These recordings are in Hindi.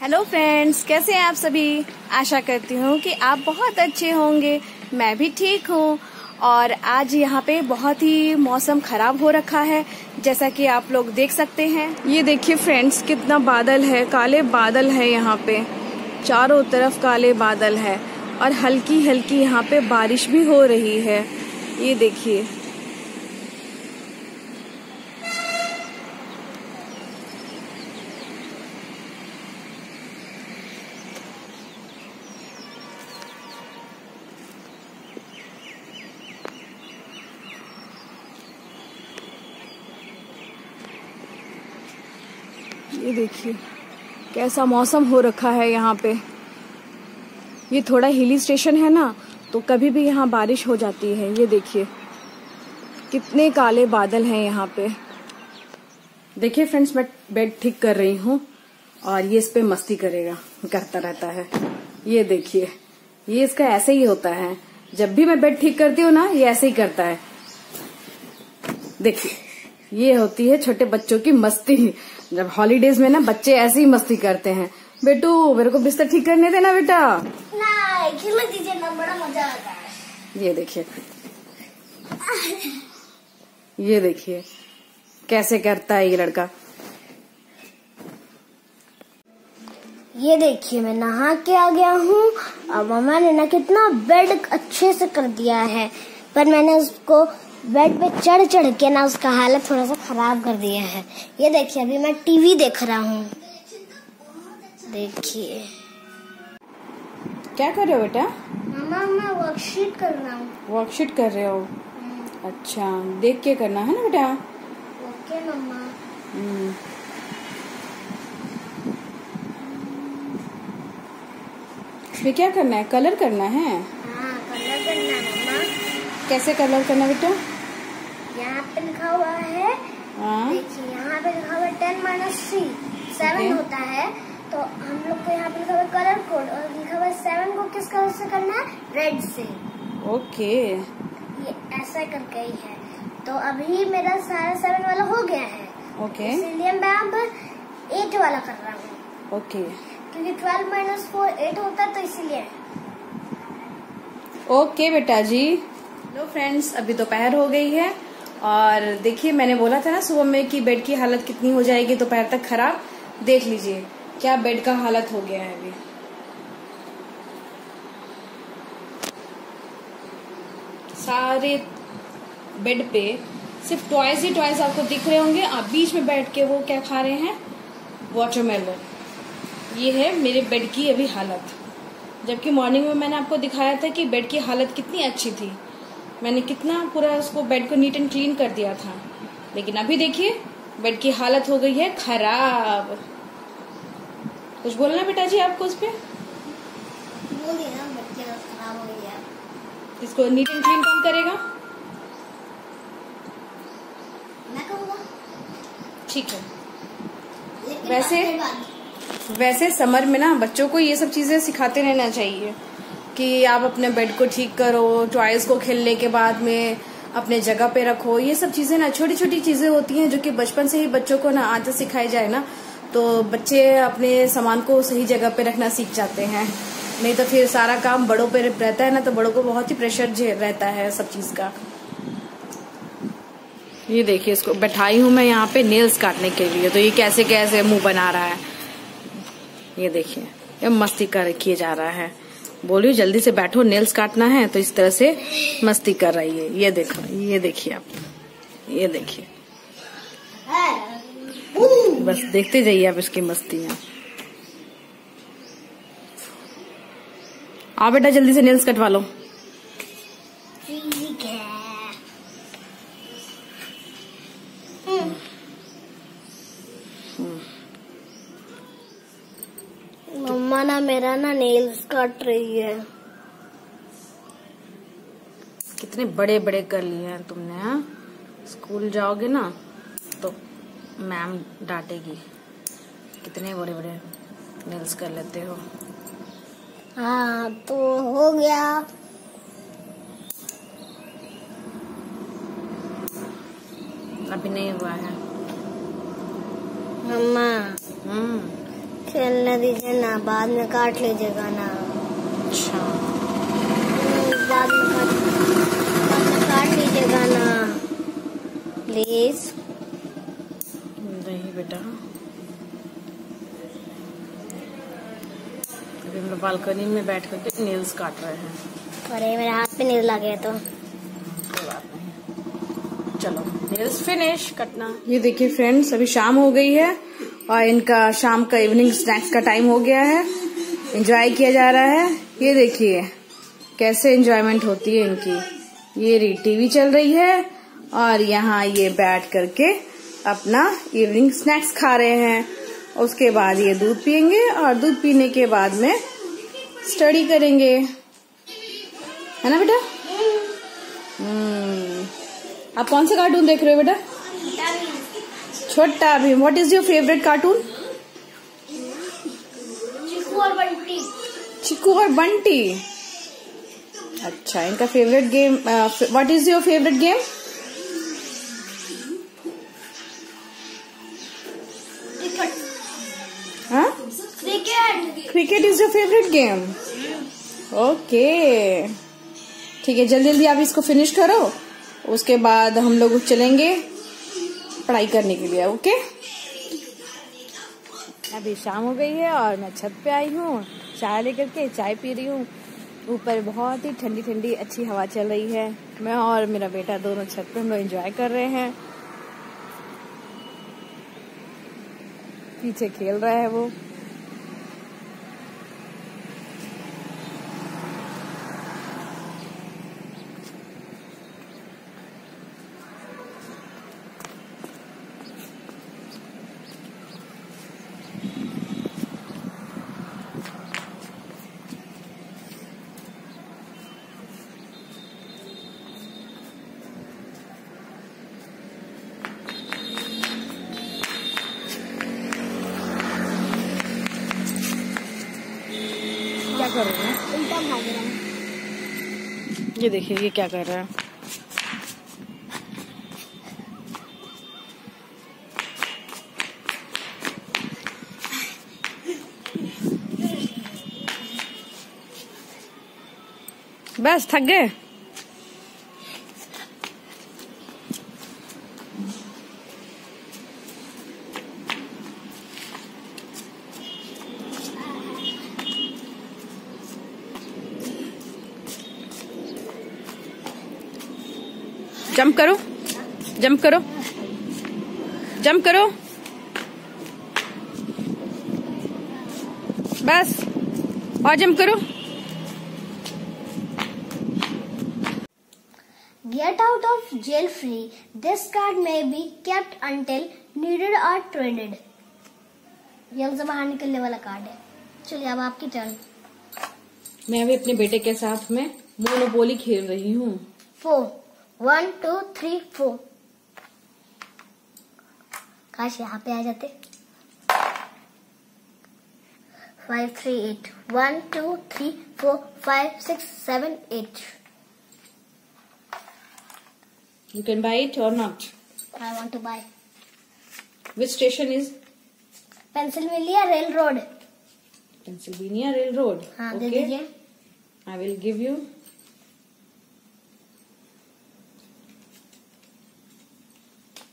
हेलो फ्रेंड्स कैसे हैं आप सभी? आशा करती हूँ कि आप बहुत अच्छे होंगे। मैं भी ठीक हूँ। और आज यहाँ पे बहुत ही मौसम खराब हो रखा है, जैसा कि आप लोग देख सकते हैं। ये देखिए फ्रेंड्स कितना बादल है। काले बादल है यहाँ पे। चारों तरफ़ काले बादल है। और हल्की हल्की यहाँ पे बारिश भी हो रही है। ये देखिए। ये देखिए, कैसा मौसम हो रखा है यहाँ पे। ये थोड़ा हिली स्टेशन है ना तो कभी भी यहाँ बारिश हो जाती है, ये देखिए। कितने काले बादल हैं यहाँ पे। देखिए फ्रेंड्स, मैं बेड ठीक कर रही हूँ, और ये इस पे मस्ती करेगा, करता रहता है। ये देखिए, ये इसका ऐसे ही होता है। जब भी मैं बेड ठीक करती हूँ ना, ये ऐसे ही करता है। देखिए। ये होती है छोटे बच्चों की मस्ती। जब हॉलीडेज में ना बच्चे ऐसे ही मस्ती करते हैं। बेटू मेरे को बिस्तर ठीक करने देना बेटा। खेलने दीजिए ना बड़ा मज़ा आता है। ये देखिए। ये देखिए कैसे करता है ये लड़का। ये देखिए मैं नहा के आ गया हूँ। और मम्मा ने ना कितना बेड अच्छे से कर दिया है। पर मैंने उसको बेड पे चढ़ चढ़ के ना उसका हालत थोड़ा सा खराब कर दिया है। ये देखिए अभी मैं टीवी देख रहा हूँ। देखिए। क्या कर रहे हो बेटा? मैं वर्कशीट कर रहा हूँ। वर्कशीट कर रहे हो? अच्छा देख के करना है ना बेटा? ओके मम्मा हम्म। इसमें क्या करना है? कलर करना है? हाँ कलर करना है मम्मा कैसे कलर करना बेटा? यहाँ पे लिखा हुआ है। हाँ। देखिए यहाँ पे लिखा हुआ है टेन माइनस थ्री। सेवन होता है। तो हम लोग को यहाँ पे लिखा हुआ है कलर कोड और लिखा हुआ है सेवन को किस कलर से करना है? रेड से। ओके। ये ऐसा करके ही है। तो अभी मेरा सारा सेवन वाला हो गया है। ओके। इसीलिए मैं अब एट वाला कर रहा हूँ। ओके। क्योंकि ट्वेल्व माइनस फोर एट होता है तो इसीलिए। ओके बेटा जी। हेलो फ्रेंड्स अभी दोपहर हो गई है। और देखिए, मैंने बोला था ना सुबह में कि बेड की हालत कितनी हो जाएगी, दोपहर तक खराब। देख लीजिए, क्या बेड का हालत हो गया है अभी। सारे बेड पे सिर्फ़ टॉयज ही टॉयज आपको दिख रहे होंगे। आप बीच में बैठ के वो क्या खा रहे हैं? वाटरमेलन ये है मेरे बेड की अभी हालत। जबकि मॉर्निंग में मैंने आपको दिखाया था कि बेड की हालत कितनी अच्छी थी। मैंने कितना पूरा उसको बेड को नीट एंड क्लीन कर दिया था। लेकिन अभी देखिए बेड की हालत हो गई है खराब। कुछ बोलना बेटा जी आपको उस पर हो इसको नीट एंड क्लीन कौन करेगा? ठीक है। वैसे- वैसे समर में ना बच्चों को ये सब चीज़ें सिखाते रहना चाहिए। कि आप अपने बेड को ठीक करो टॉयज को खेलने के बाद में अपने जगह पे रखो। ये सब चीज़ें ना छोटी छोटी चीज़ें होती हैं जो कि बचपन से ही बच्चों को ना आदत सिखाई जाए ना तो बच्चे अपने सामान को सही जगह पे रखना सीख जाते हैं। नहीं तो फिर सारा काम बड़ों पे रहता है ना तो बड़ों को बहुत ही प्रेशर रहता है सब चीज़ का। ये देखिए इसको, बैठाई हूँ मैं यहाँ पे नेल्स काटने के लिए तो ये कैसे कैसे मुँह बना रहा है। ये देखिए, ये मस्ती कर किए जा रहा है। बोलिए जल्दी से बैठो नेल्स काटना है तो इस तरह से मस्ती कर रही है। ये देखो ये देखिए आप ये देखिए। बस देखते जाइए आप इसकी मस्तियाँ। आओ बेटा जल्दी से नेल्स कटवा लो। ठीक है। हम्म। मम्मा ना मेरा ना नेल्स काट रही है। कितने बड़े बड़े कर लिए हैं तुमने हाँ? स्कूल जाओगे ना तो मैम डांटेगी कितने बड़े बड़े नेल्स कर लेते हो। हाँ तो हो गया। अभी नहीं हुआ है। मम्मा। हम्म। खेलने दीजिए ना बाद में काट लीजिएगा ना। अच्छा। बाद में काट काट लीजिएगा ना। प्लीज़। नहीं बेटा। अभी हम लोग बालकनी में बैठ करके नेल्स काट रहे हैं। अरे मेरे हाथ पे नील लगे तो। चलो नेल्स फिनिश कटना। ये देखिए फ्रेंड्स अभी शाम हो गई है। और इनका शाम का इवनिंग स्नैक्स का टाइम हो गया है। एंजॉय किया जा रहा है। ये देखिए, कैसे एंजॉयमेंट होती है इनकी। ये टीवी चल रही है और यहाँ ये बैठ करके अपना इवनिंग स्नैक्स खा रहे हैं। उसके बाद ये दूध पियेंगे और दूध पीने के बाद में स्टडी करेंगे। है ना बेटा? हम्म। आप कौन सा कार्टून देख रहे हो बेटा? Chhota Bheem what is your favourite cartoon और बंटी। चिकू और बंटी। अच्छा इनका favourite game what is your favourite game हाँ cricket is your favourite game okay ठीक है जल्दी जल्दी आप इसको फिनिश करो। उसके बाद हम लोग चलेंगे। पढ़ाई करने के लिए ओके अभी शाम हो गई है और मैं छत पे आई हूँ, चाय लेकर के चाय पी रही हूँ। ऊपर बहुत ही ठंडी ठंडी अच्छी हवा चल रही है। मैं और मेरा बेटा दोनों छत पे हम लोग एंजॉय कर रहे हैं। पीछे खेल रहा है वो क्या कर रहे हैं उल्टा भाग रहा हूँ ये देखिए ये क्या कर रहा है? बस थक गए? जंप करो। जंप करो। जंप करो। बस। और जंप करो। Get out of jail free. This card may be kept until needed or traded. Jail से बाहर निकलने वाला कार्ड है। चलिए अब आपकी टर्न मैं अभी अपने बेटे के साथ में मोनोपोली खेल रही हूँ। Four one two three four काश यहाँ पे आ जाते five three eight one two three four five six seven eight you can buy it or not I want to buy which station is Pennsylvania railroad Pennsylvania railroad हाँ दे दीजिए I will give you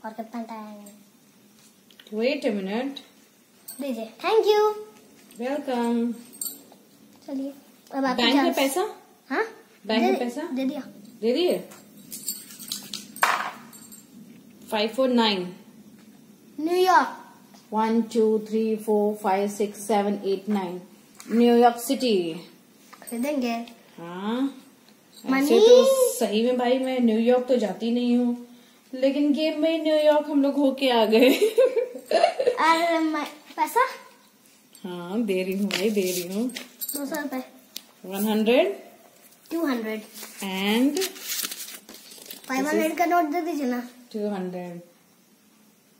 और कितना टाइम wait a minute. दीजिए। Thank you welcome. चलिए अब आपकी बैंक में। पैसा? हाँ? बैंक में पैसा? दे दिया। दे दिए? Five four nine New York one two three four five six seven eight nine New York city खरीदेंगे। हाँ। मनी? तो सही में भाई मैं न्यूयॉर्क तो जाती नहीं हूँ। लेकिन गेम में न्यूयॉर्क हम लोग होके आ गए। और पैसा? हाँ दे रही हूँ भाई दे रही हूँ। दो सौ रुपए। One hundred two hundred and five hundred का नोट दे दीजिए ना। टू हंड्रेड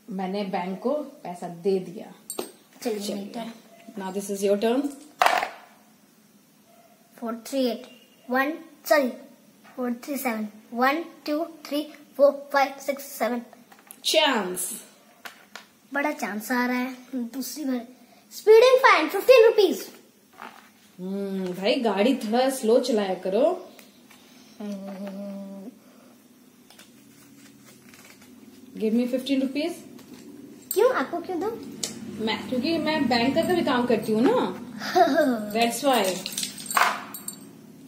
मैंने बैंक को पैसा दे दिया। चलिए now this is your turn four three eight one sorry four three seven one two three four five six seven chance बड़ा चांस आ रहा है। दूसरी बार। Speeding fine fifteen rupees hmm भाई गाड़ी थोड़ा स्लो चलाया करो। गिव मी फिफ्टीन रुपीज़ क्यों? आपको क्यों दो? मैं क्योंकि मैं बैंक का भी काम करती हूँ ना। That's why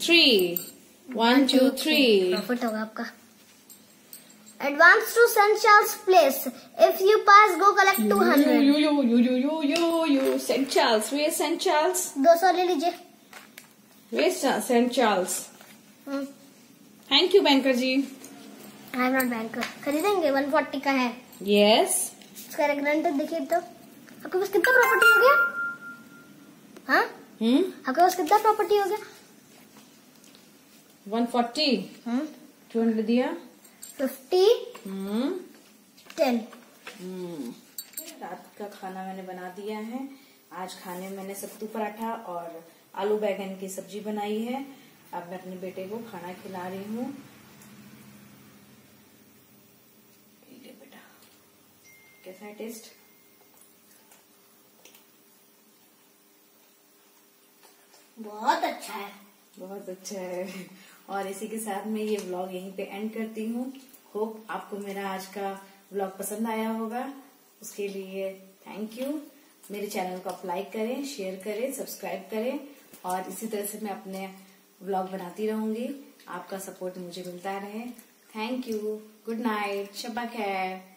three one two three profit होगा आपका। Advance to Saint Charles Place if you pass go collect two hundred you you you you you you you Saint Charles way Saint Charles दो सौ ले लीजिए। Way Saint Charles hmm, thank you banker ji I am not banker खरीदेंगे? वन फोर्टी का है। यस इसका रेगरेंटेड देखिए तो। आपके पास कितना प्रॉपर्टी हो गया? हाँ? हम्म आपके पास कितना प्रॉपर्टी हो गया? One forty hmm two hundred दिया? फिफ्टी हम्म। टेन। हम्म। रात का खाना मैंने बना दिया है। आज खाने में मैंने सत्तू पराठा और आलू बैगन की सब्ज़ी बनाई है। अब मैं अपने बेटे को खाना खिला रही हूँ। बेटा। कैसा है टेस्ट बहुत अच्छा है। बहुत अच्छा है। और इसी के साथ मैं ये व्लॉग यहीं पे एंड करती हूँ। होप आपको मेरा आज का ब्लॉग पसंद आया होगा। उसके लिए थैंक यू मेरे चैनल को आप लाइक करें शेयर करें सब्सक्राइब करें और इसी तरह से मैं अपने ब्लॉग बनाती रहूँगी। आपका सपोर्ट मुझे मिलता रहे। थैंक यू गुड नाइट शबा खैर।